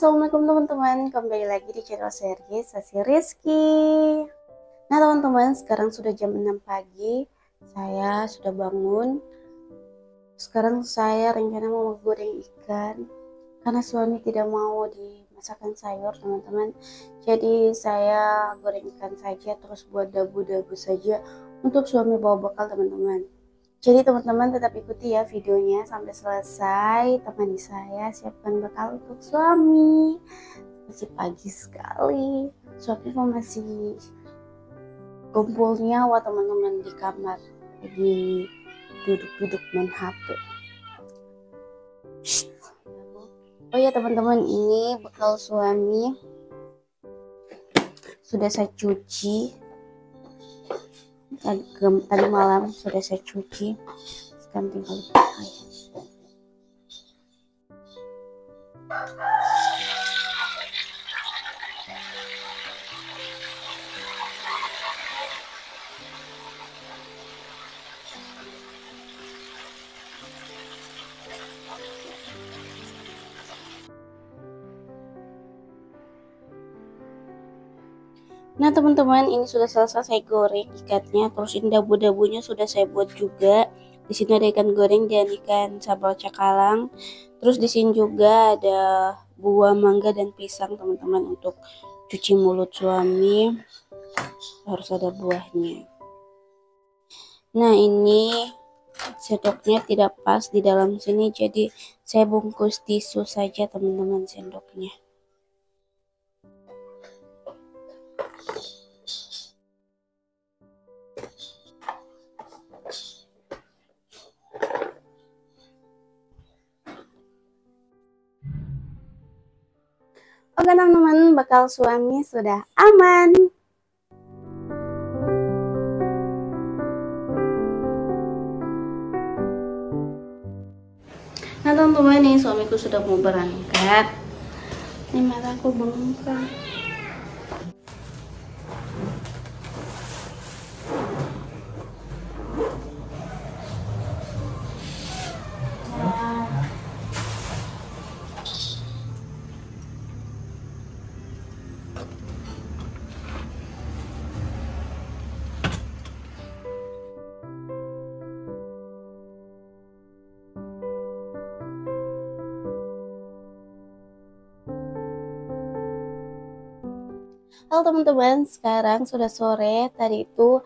Assalamualaikum teman-teman, kembali lagi di channel Sergi Sasi Rizky. Nah teman-teman, sekarang sudah jam 6 pagi. Saya sudah bangun. Sekarang saya rencana mau goreng ikan Karena suami tidak mau dimasakkan sayur teman-teman. Jadi saya goreng ikan saja Terus buat dabu-dabu saja Untuk suami bawa bekal teman-teman jadi teman-teman tetap ikuti ya videonya sampai selesai. Temani saya siapkan bekal untuk suami. Masih pagi sekali. Suami masih kumpulnya wah teman-teman di kamar. Lagi duduk-duduk main HP. Oh ya teman-teman ini bekal suami sudah saya cuci tadi, malam sudah saya cuci. Sekarang tinggal dipakai Nah teman-teman ini sudah selesai saya goreng ikannya terus ini dabu-dabunya sudah saya buat juga. Di sini ada ikan goreng dan ikan sambal cakalang. Terus di sini juga ada buah mangga dan pisang teman-teman untuk cuci mulut suami. Harus ada buahnya. Nah ini sendoknya tidak pas di dalam sini jadi saya bungkus tisu saja teman-teman sendoknya Oke teman-teman, bakal suami sudah aman. Nah teman-teman, ini suamiku sudah mau berangkat. Ini mataku bengkak. Halo teman-teman, sekarang sudah sore. Tadi itu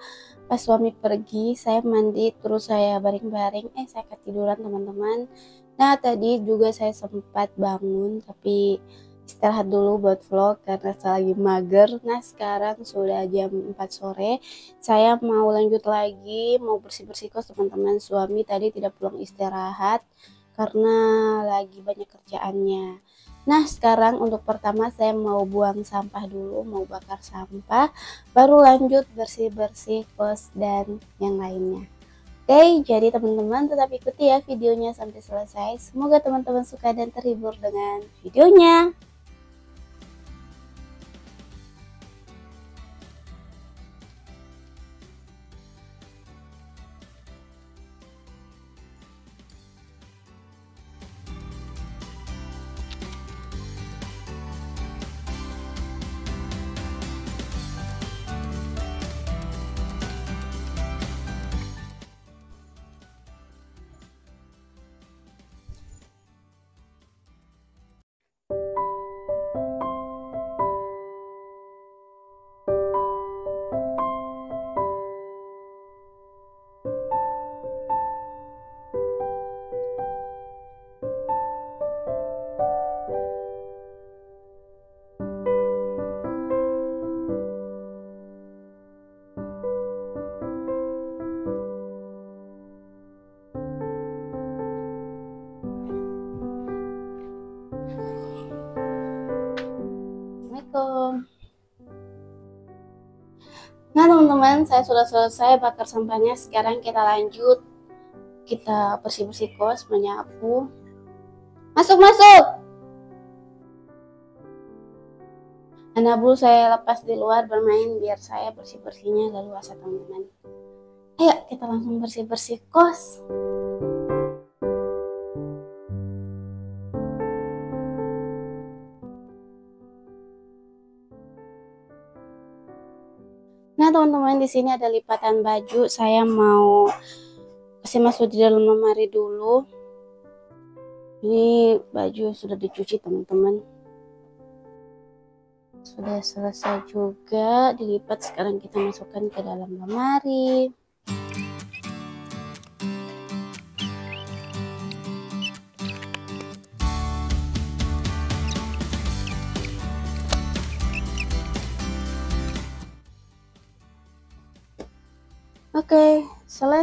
pas suami pergi, saya mandi, terus saya baring-baring. Eh, saya ketiduran teman-teman. Nah, tadi juga saya sempat bangun, tapi istirahat dulu buat vlog karena saya lagi mager. Nah, sekarang sudah jam 4 sore. Saya mau lanjut lagi, mau bersih-bersih kos teman-teman. Suami tadi tidak pulang istirahat karena lagi banyak kerjaannya. Nah sekarang untuk pertama saya mau buang sampah dulu, mau bakar sampah, baru lanjut bersih-bersih kos dan yang lainnya. Oke, jadi teman-teman tetap ikuti ya videonya sampai selesai. Semoga teman-teman suka dan terhibur dengan videonya. Saya sudah selesai bakar sampahnya sekarang kita lanjut. Kita bersih-bersih kos menyapu. Masuk masuk! Anabul saya lepas di luar bermain biar saya bersih-bersihnya lalu asa teman-teman ayo kita langsung bersih-bersih kos Nah, teman-teman di sini ada lipatan baju. Saya mau kasih masuk di dalam lemari dulu. Ini baju sudah dicuci, teman-teman. Sudah selesai juga dilipat. Sekarang kita masukkan ke dalam lemari.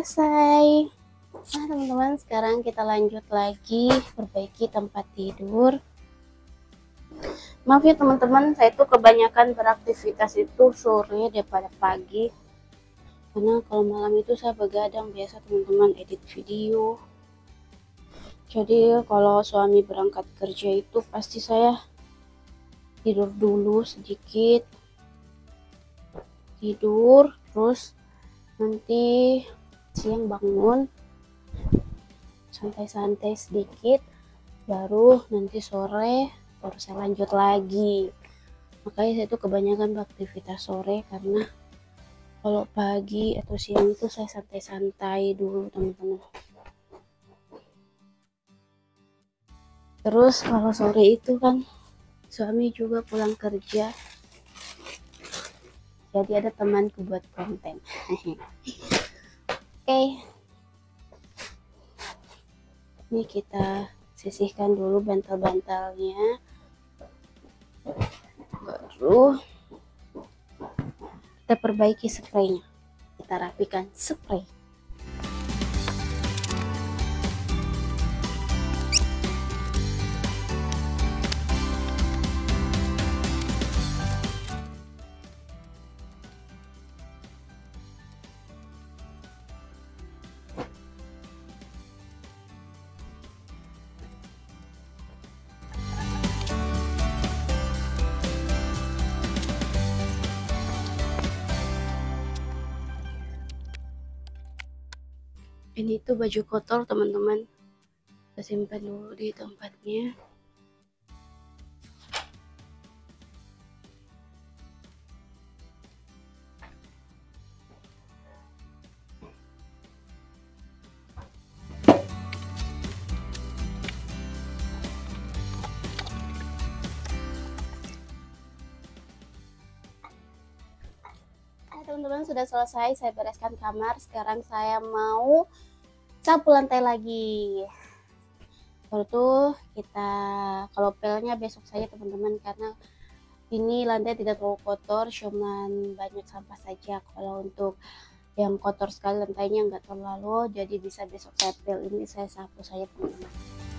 Selesai. Nah, teman-teman, sekarang kita lanjut lagi perbaiki tempat tidur. Maaf ya teman-teman, saya tuh kebanyakan beraktivitas itu sore daripada pagi. Karena kalau malam itu saya begadang biasa teman-teman edit video. Jadi kalau suami berangkat kerja itu pasti saya tidur dulu sedikit. Tidur, terus nanti siang bangun santai-santai sedikit baru nanti sore baru saya lanjut lagi. Makanya saya tuh kebanyakan beraktivitas sore karena kalau pagi atau siang itu saya santai-santai dulu teman-teman. Terus kalau sore itu kan suami juga pulang kerja. Jadi ada temanku buat konten okay. ini kita sisihkan dulu bantal-bantalnya. Baru kita perbaiki spraynya. Kita rapikan spray ini tuh baju kotor teman-teman. Kita simpan dulu di tempatnya. Teman-teman sudah selesai. Saya bereskan kamar. Sekarang saya mau sapu lantai lagi. Baru tuh kita kalau pelnya besok saja teman-teman karena ini lantai tidak terlalu kotor cuman banyak sampah saja. Kalau untuk yang kotor sekali lantainya enggak terlalu jadi bisa besok saya pel ini saya sapu saja teman-teman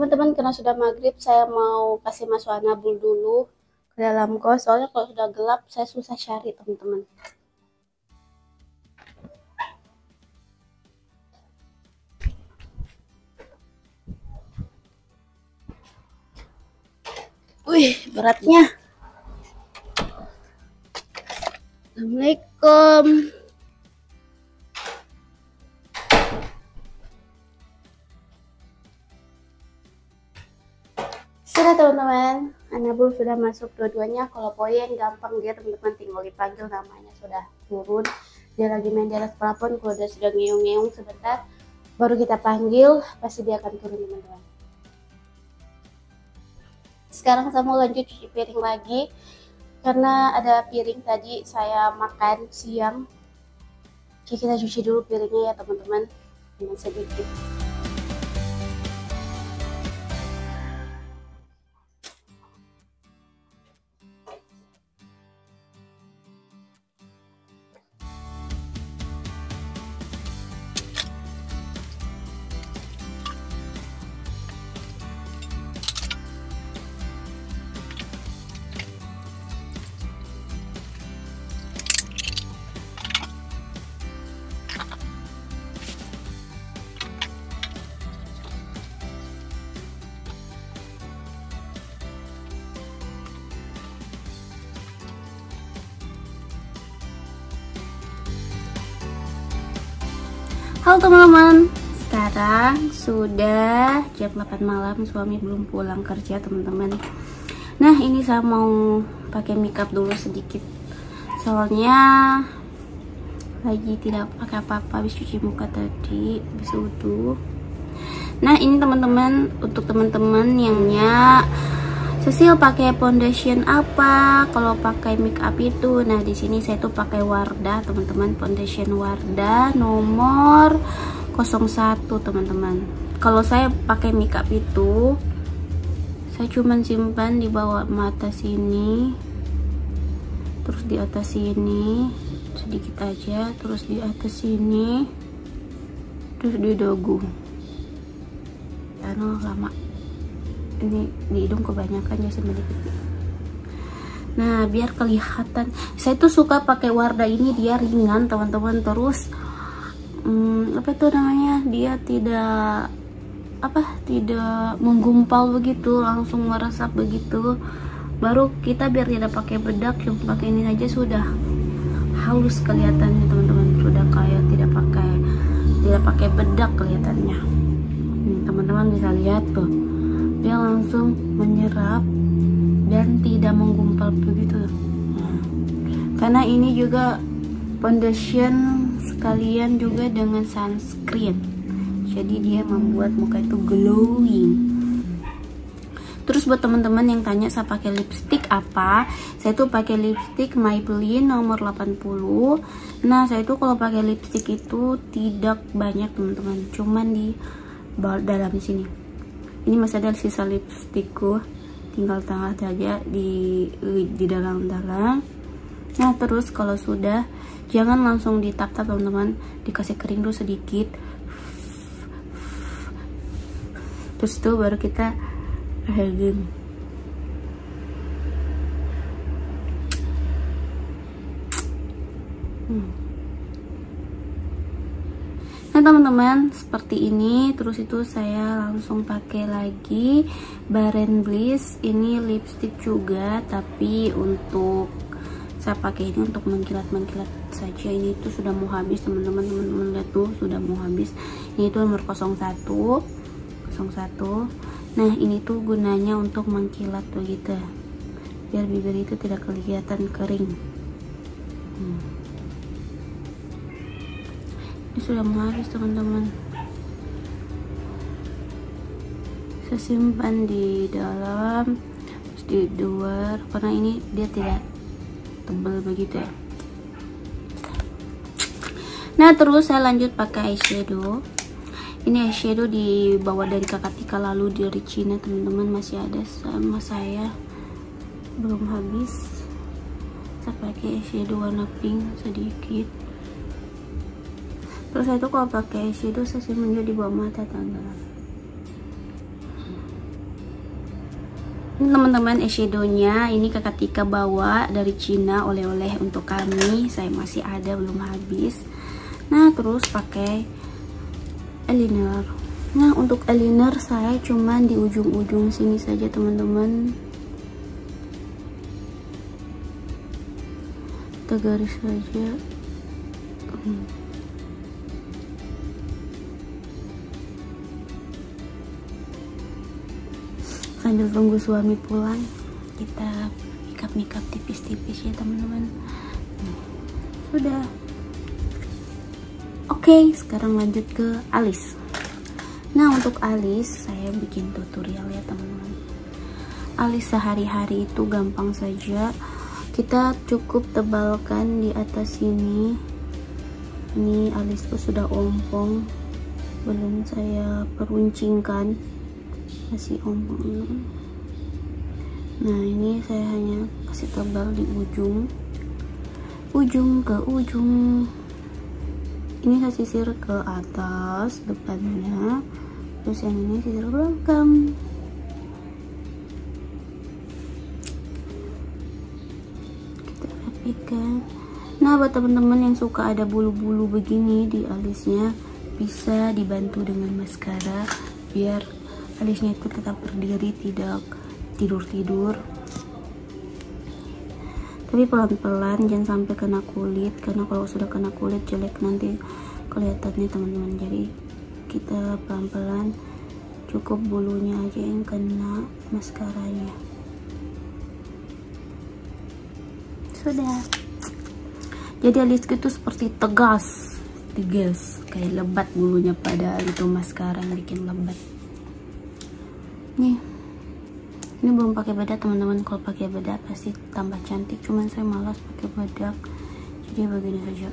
teman-teman karena sudah maghrib saya mau kasih masuk anabul dulu ke dalam kos soalnya kalau sudah gelap saya susah cari teman-teman Wih, beratnya. Assalamualaikum. Teman-teman, Anabul sudah masuk dua-duanya. Kalau poin gampang dia teman-teman tinggal dipanggil namanya sudah turun. Dia lagi main di atas plafon, kalau dia sudah ngeong-ngeong sebentar, baru kita panggil pasti dia akan turun teman-teman. Sekarang saya mau lanjut cuci piring lagi karena ada piring tadi saya makan siang. Oke kita cuci dulu piringnya ya teman-teman. Dengan sedikit Halo teman-teman, sekarang sudah jam 8 malam, suami belum pulang kerja teman-teman. Nah ini saya mau pakai makeup dulu sedikit, soalnya lagi tidak pakai apa-apa habis cuci muka tadi, habis wudhu. Nah ini teman-teman untuk teman-teman yang nyak Cecil pakai foundation apa? Kalau pakai make up itu nah di sini saya tuh pakai Wardah teman-teman. Foundation Wardah nomor 01 teman-teman. Kalau saya pakai make up itu saya cuman simpan di bawah mata sini terus di atas sini sedikit aja terus di atas sini terus di dagu karena lama ini di hidung kebanyakan ya pipi nah biar kelihatan. Saya tuh suka pakai warna ini dia ringan teman-teman. Terus hmm, apa itu namanya? Dia tidak apa tidak menggumpal begitu langsung meresap begitu. Baru kita biar tidak pakai bedak cuma pakai ini aja sudah halus kelihatannya teman-teman. Sudah kayak tidak pakai tidak pakai bedak kelihatannya. Teman-teman bisa lihat tuh dia langsung menyerap dan tidak menggumpal begitu. Karena ini juga foundation sekalian juga dengan sunscreen. Jadi dia membuat muka itu glowing. Terus buat teman-teman yang tanya saya pakai lipstick apa? Saya tuh pakai lipstick Maybelline nomor 80 nah saya tuh kalau pakai lipstick itu tidak banyak teman-teman. Cuman di dalam sini ini masih ada sisa lipstickku tinggal tengah saja di di dalam-dalam nah terus kalau sudah jangan langsung ditap-tap teman-teman. Dikasih kering dulu sedikit. Terus itu baru kita hagen Nah teman-teman seperti ini terus itu saya langsung pakai lagi Baren Bliss. Ini lipstick juga tapi untuk saya pakai ini untuk mengkilat-mengkilat saja. Ini tuh sudah mau habis teman-teman. Teman-teman lihat tuh sudah mau habis. Ini tuh nomor 01 01 nah ini tuh gunanya untuk mengkilat begitu. Biar bibir itu tidak kelihatan kering. Hmm ini sudah mau habis teman-teman. Saya simpan di dalam terus di luar. Karena ini dia tidak tebal begitu ya. Nah terus saya lanjut pakai eyeshadow. Ini eyeshadow dibawa dari kakak Tika lalu dari Cina teman-teman. Masih ada sama saya. Belum habis. Saya pakai eyeshadow warna pink sedikit terus saya tuh kalau pakai eyeshadow saya di bawah mata teman-teman teman-teman eyeshadownya ini kakak Tika bawa dari Cina oleh-oleh untuk kami. Saya masih ada belum habis. Nah terus pakai eyeliner. Nah untuk eyeliner saya cuman di ujung-ujung sini saja teman-teman. Kita garis saja. Hmm. Sambil tunggu suami pulang kita makeup makeup tipis-tipis ya teman-teman. Sudah. Oke okay, sekarang lanjut ke alis. Nah untuk alis saya bikin tutorial ya teman-teman. Alis sehari-hari itu gampang saja. Kita cukup tebalkan di atas sini. Ini alisku sudah ompong. Belum saya peruncingkan masih ompong nah ini saya hanya kasih tebal di ujung. Ujung ke ujung. Ini saya sisir ke atas depannya. Terus yang ini sisir belakang. Kita rapikan. Nah buat teman-teman yang suka ada bulu-bulu begini di alisnya bisa dibantu dengan maskara biar alisnya itu tetap berdiri tidak tidur-tidur. Tapi pelan-pelan jangan sampai kena kulit karena kalau sudah kena kulit jelek nanti kelihatannya teman-teman. Jadi kita pelan-pelan cukup bulunya aja yang kena maskaranya. Sudah. Jadi alisku itu seperti tegas tegas. Kayak lebat bulunya pada itu maskara yang bikin lebat nih. Ini belum pakai bedak teman-teman. Kalau pakai bedak pasti tambah cantik. Cuman saya malas pakai bedak. Jadi begini saja.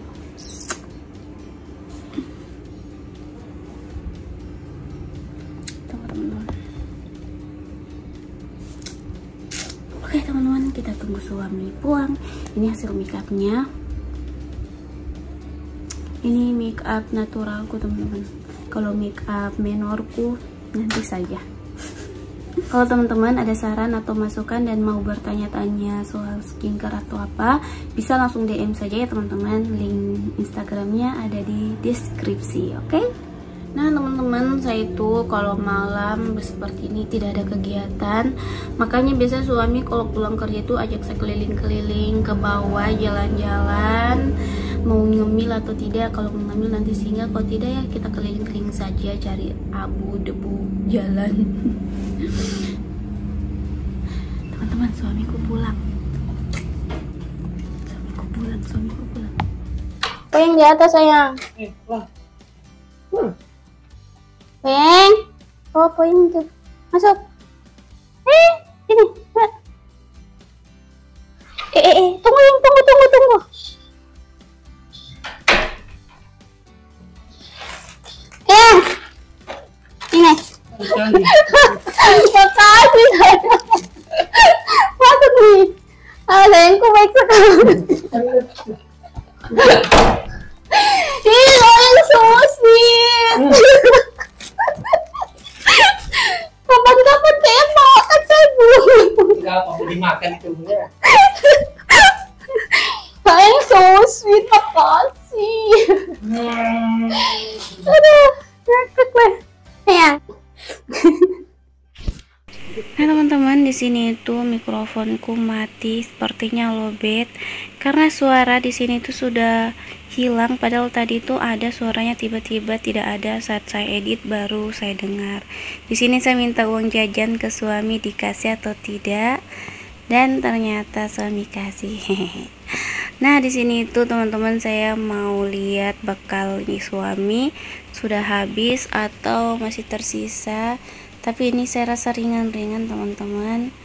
Teman-teman. Oke teman-teman. Kita tunggu suami pulang. Ini hasil makeupnya. Ini make up naturalku teman-teman. Kalau make up menorku nanti saja kalau teman-teman ada saran atau masukan dan mau bertanya-tanya soal skincare atau apa, bisa langsung DM saja ya teman-teman. Link Instagramnya ada di deskripsi, oke? Okay? Nah teman-teman saya itu kalau malam seperti ini tidak ada kegiatan Makanya biasa suami kalau pulang kerja itu ajak saya keliling-keliling ke bawah jalan-jalan Mau ngemil atau tidak kalau mau ngemil nanti singgah Kalau tidak ya kita keliling-keliling saja cari abu debu jalan suamiku pulang. Suamiku pulang suamiku pulang. Peng di atas sayang. Eh, hmm. Peng. Oh Peng masuk. Eh ini. Eh eh eh. Tunggu tunggu tunggu tunggu. Eh ini Makasih Masuk nih Ada yang ku baik sekali Ih, yang so sweet Kapan-kapan saya makan saya belum Enggak mau dimakan itu enggak Sayang so sweet, makasih Hmm. Aduh, ngakak sini itu mikrofonku mati sepertinya lobet karena suara di sini itu sudah hilang padahal tadi itu ada suaranya tiba-tiba tidak ada saat saya edit baru saya dengar. Di sini saya minta uang jajan ke suami dikasih atau tidak dan ternyata suami kasih. Nah di sini itu teman-teman saya mau lihat bekal ini suami sudah habis atau masih tersisa tapi ini saya rasa ringan-ringan teman-teman.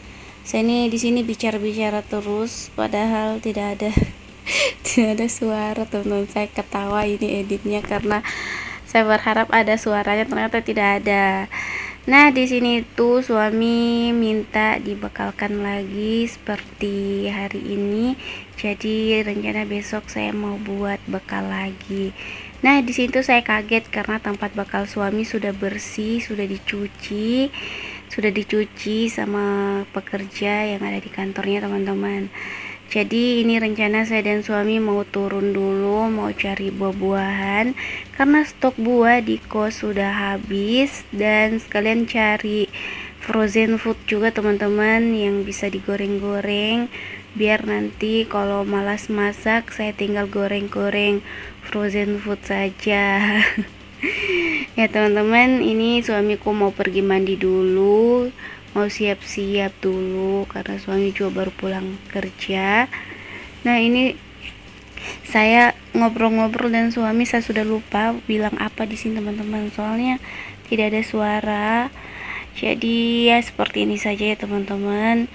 Saya ini di sini bicara-bicara terus padahal tidak ada tidak ada suara teman-teman. Saya ketawa ini editnya karena saya berharap ada suaranya ternyata tidak ada. Nah di sini tuh suami minta dibekalkan lagi seperti hari ini. Jadi rencana besok saya mau buat bekal lagi Nah, di situ saya kaget karena tempat bakal suami sudah bersih, sudah dicuci, sudah dicuci sama pekerja yang ada di kantornya, teman-teman. Jadi, ini rencana saya dan suami mau turun dulu, mau cari buah-buahan. Karena stok buah di kos sudah habis dan sekalian cari frozen food juga, teman-teman, yang bisa digoreng-goreng. Biar nanti kalau malas masak saya tinggal goreng-goreng frozen food saja. Ya teman-teman ini suamiku mau pergi mandi dulu mau siap-siap dulu karena suami juga baru pulang kerja. Nah ini saya ngobrol-ngobrol dan suami saya sudah lupa bilang apa di sini teman-teman. Soalnya tidak ada suara. Jadi ya seperti ini saja ya teman-teman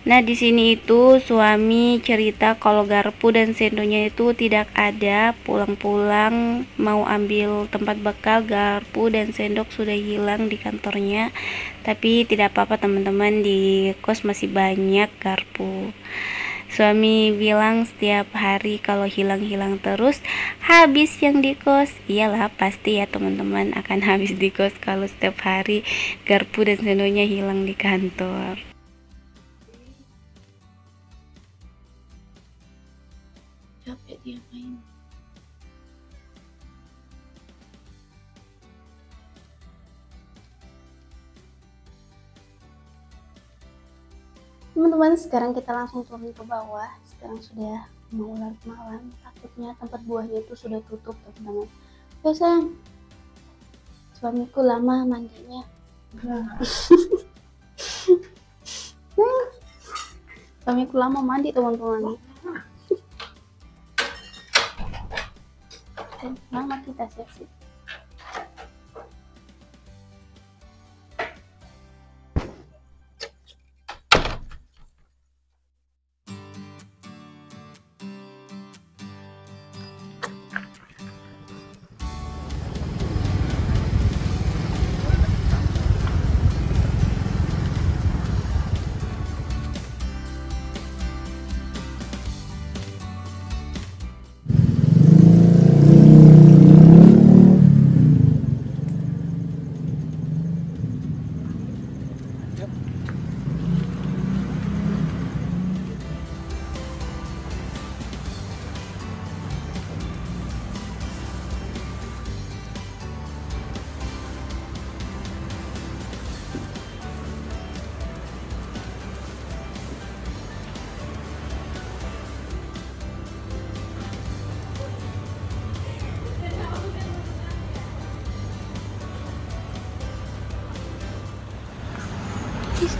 Nah, di sini itu suami cerita kalau garpu dan sendonya itu tidak ada. Pulang-pulang mau ambil tempat bekal, garpu dan sendok sudah hilang di kantornya. Tapi tidak apa-apa teman-teman, di kos masih banyak garpu. Suami bilang setiap hari kalau hilang-hilang terus habis yang di kos. Iyalah pasti ya teman-teman akan habis di kos kalau setiap hari garpu dan sendonya hilang di kantor. Teman-teman sekarang kita langsung turun ke bawah. Sekarang sudah mau larut malam. Takutnya tempat buahnya itu sudah tutup teman-teman ya sayang. Suamiku lama mandinya suamiku lama mandi teman-teman. Mama kita seksi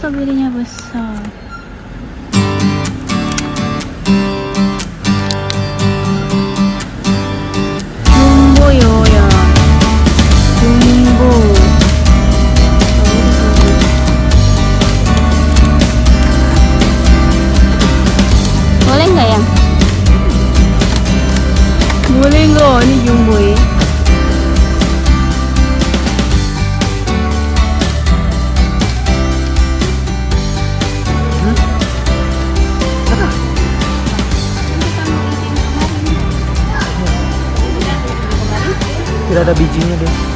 sobre linha aguçada. Ada bijinya deh.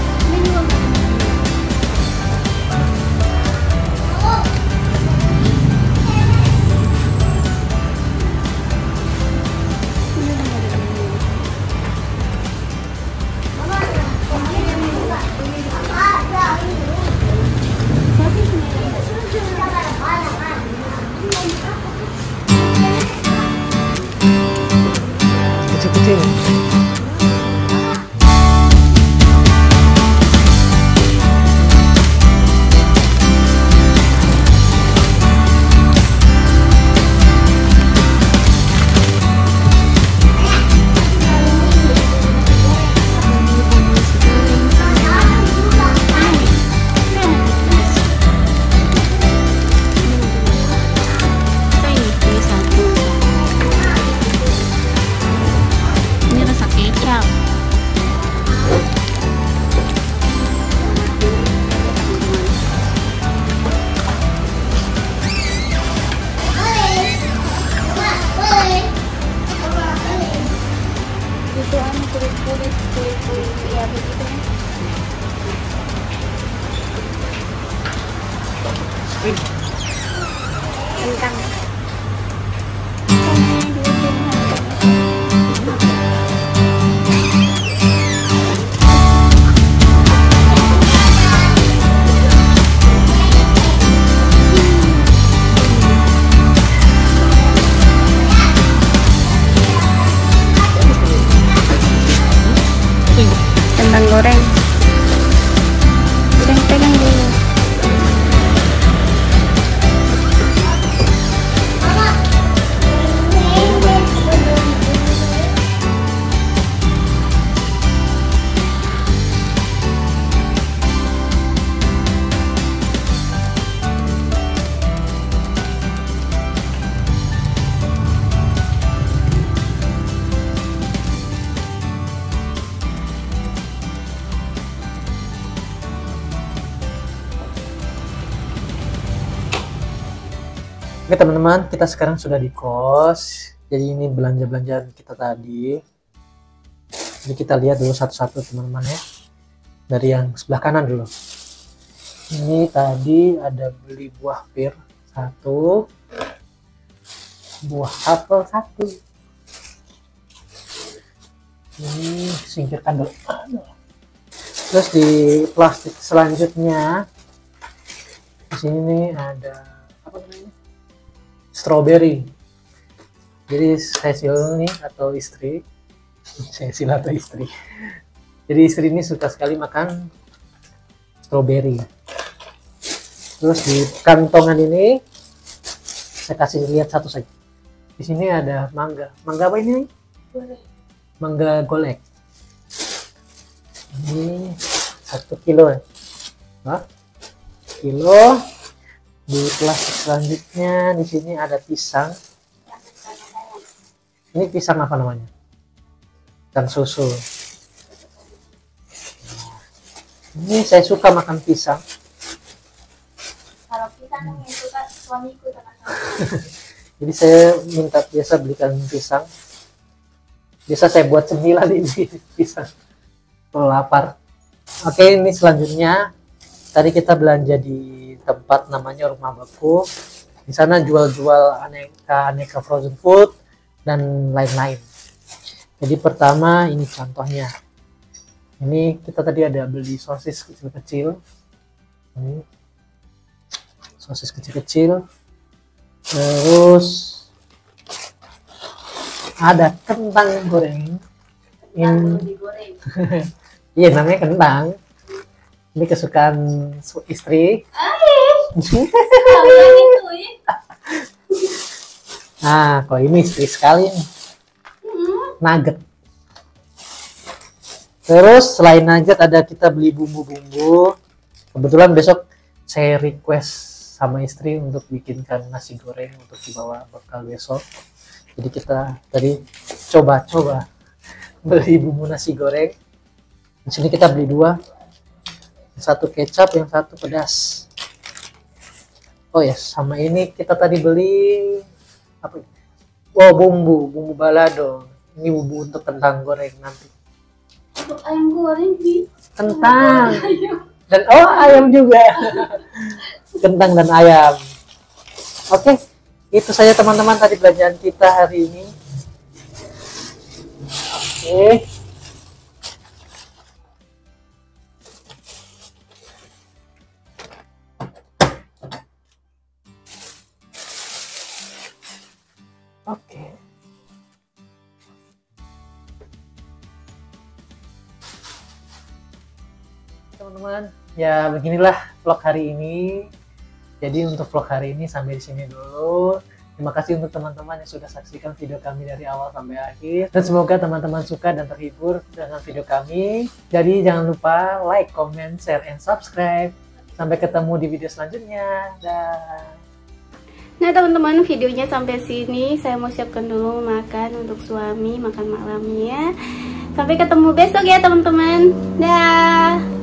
Oke teman-teman, kita sekarang sudah di kos. Jadi ini belanja-belanjaan kita tadi. Jadi kita lihat dulu satu-satu teman-teman ya. Dari yang sebelah kanan dulu. Ini tadi ada beli buah pir satu, buah apel satu. Ini singkirkan dulu. Terus di plastik selanjutnya di sini ada apa namanya? Strawberry. Jadi Cecil nih atau istri, Cecil atau istri. Jadi istri ini suka sekali makan strawberry. Terus di kantongan ini saya kasih lihat satu saja. Di sini ada mangga. Mangga apa ini? Mangga golek. Ini satu kilo ya. Hah? Kilo. Di plastik selanjutnya di sini ada pisang. Ini pisang apa namanya? Pisang susu. Ini saya suka makan pisang. Kalau kita yang suka suamiku teman-teman. Jadi saya minta biasa belikan pisang. Biasa saya buat cemilan ini pisang. Kalau lapar. Oke, ini selanjutnya. Tadi kita belanja di tempat namanya Rumah Baku. Di sana jual-jual aneka-aneka frozen food dan lain-lain. Jadi pertama ini contohnya. Ini kita tadi ada beli sosis kecil-kecil. Ini sosis kecil-kecil terus ada kentang goreng yang digoreng. iya namanya kentang ini kesukaan su- istri. Ya. nah kalau ini istri sekali. Nih. nugget. Terus selain nugget ada kita beli bumbu-bumbu. Kebetulan besok saya request sama istri untuk bikinkan nasi goreng untuk dibawa bekal besok. Jadi kita tadi coba-coba beli bumbu nasi goreng. Di sini kita beli dua satu kecap yang satu pedas. Oh ya sama ini kita tadi beli apa ini? oh bumbu bumbu balado. Ini bumbu untuk kentang goreng nanti. Untuk ayam goreng di. kentang. Dan oh ayam juga. Kentang dan ayam. Oke itu saja teman-teman tadi belanjaan kita hari ini. Oke oke ya beginilah vlog hari ini. Jadi untuk vlog hari ini sampai di sini dulu. Terima kasih untuk teman-teman yang sudah saksikan video kami dari awal sampai akhir. Dan semoga teman-teman suka dan terhibur dengan video kami. Jadi jangan lupa like, comment, share, and subscribe. Sampai ketemu di video selanjutnya. Dah. Nah teman-teman videonya sampai sini. Saya mau siapkan dulu makan untuk suami makan malamnya. Sampai ketemu besok ya teman-teman. Dah.